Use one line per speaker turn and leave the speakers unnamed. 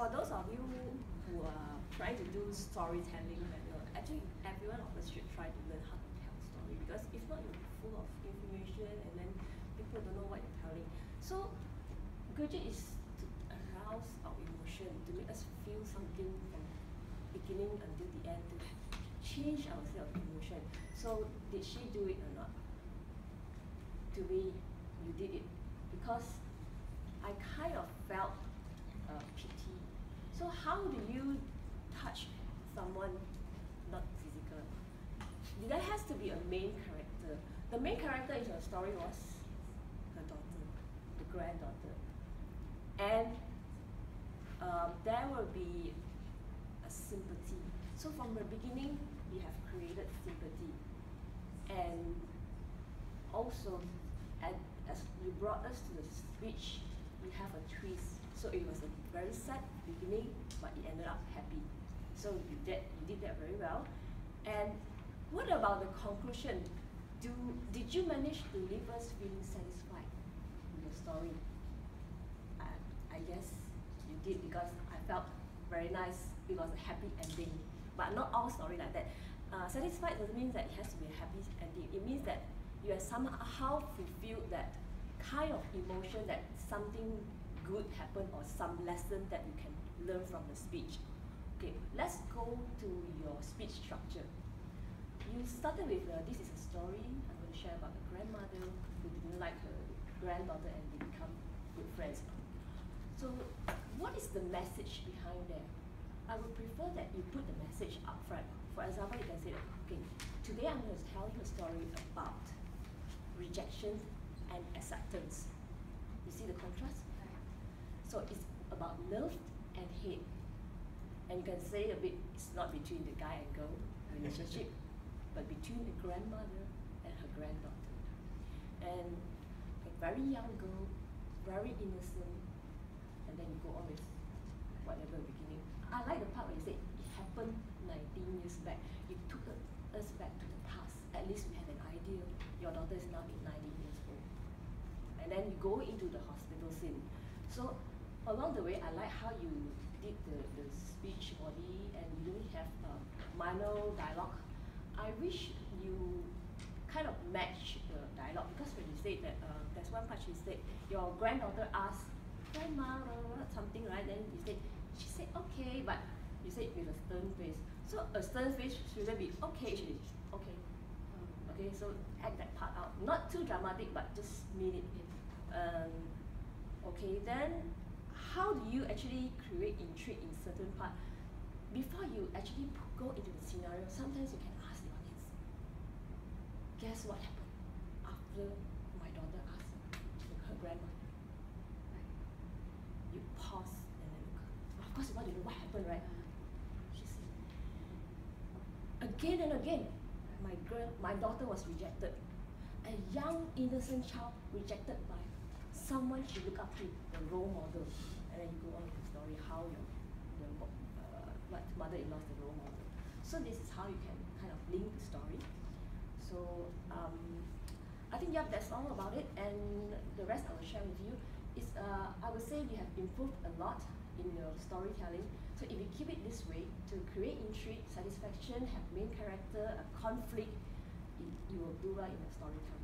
for those of you who are trying to do storytelling manual, actually everyone of us should try to learn how to tell story because if not you'll be full of information and then people don't know what you're telling. So Gurjit is to arouse our emotion, to make us feel something from beginning until the end, to change our state of emotion. So did she do it or not? To me, you did it because I kind of felt uh, pity. So how do you touch someone not physical? There has to be a main character. The main character in your story was her daughter, the granddaughter. And um, there will be a sympathy. So from the beginning, we have created sympathy. And also, as you brought us to the speech, we have a. So it was a very sad beginning, but it ended up happy. So you did you did that very well. And what about the conclusion? Do did you manage to leave us feeling satisfied with the story? I, I guess you did because I felt very nice. It was a happy ending, but not all story like that. Uh, satisfied doesn't mean that it has to be a happy ending. It means that you have somehow fulfilled that kind of emotion that something good happened or some lesson that you can learn from the speech. Okay, let's go to your speech structure. You started with uh, this is a story. I'm going to share about a grandmother who didn't like her granddaughter and they become good friends. So, what is the message behind there? I would prefer that you put the message up front. For example, you can say okay, today I'm going to tell you a story about rejection and acceptance. You see the contrast? So it's about love and hate. And you can say a bit, it's not between the guy and girl relationship, but between the grandmother and her granddaughter. And a very young girl, very innocent, and then you go on with whatever beginning. I like the part where you say it happened 19 years back. It took us back to the past. At least we have an idea. Your daughter is now 90 years old. And then you go into the hospital scene. So along the way, I like how you did the, the speech body and you don't have a minor dialogue. I wish you kind of match the dialogue because when you say that, uh, there's one part she said, your granddaughter asked, grandma, something, right? Then you said, she said, okay, but you said with a stern face. So a stern face shouldn't be okay, she okay. Okay, so act that part out. Not too dramatic, but just mean it. Um, okay, then how do you actually create intrigue in certain part? Before you actually go into the scenario, sometimes you can ask the audience, guess what happened after my daughter asked her grandma? You pause and then look. Of course you want to know what happened, right? She said, again and again, my girl, my daughter was rejected. A young innocent child rejected by someone she looked up to, the role model. And then you go on with the story how your, your uh, what mother-in-law is the role model. So this is how you can kind of link the story. So um, I think yeah, that's all about it. And the rest I will share with you is uh, I would say you have improved a lot in your storytelling. So if you keep it this way, to create intrigue, satisfaction, have main character, a conflict, you will do well in your storytelling.